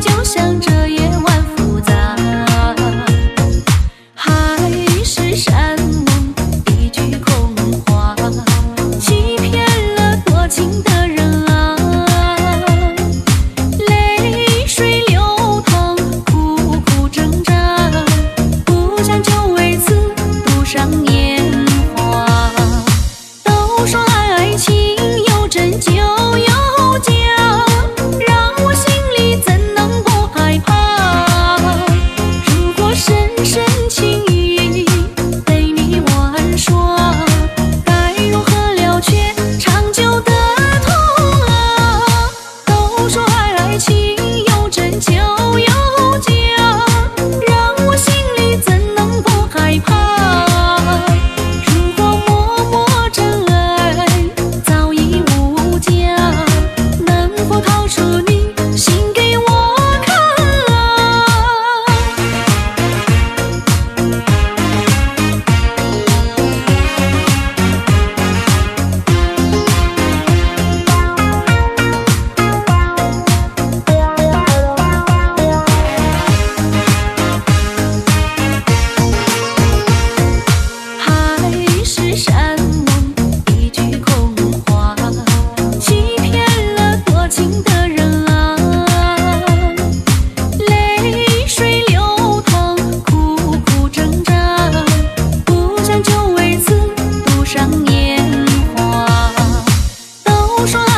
就像这夜晚复杂。海誓山盟一句空话欺骗了多情的不说了。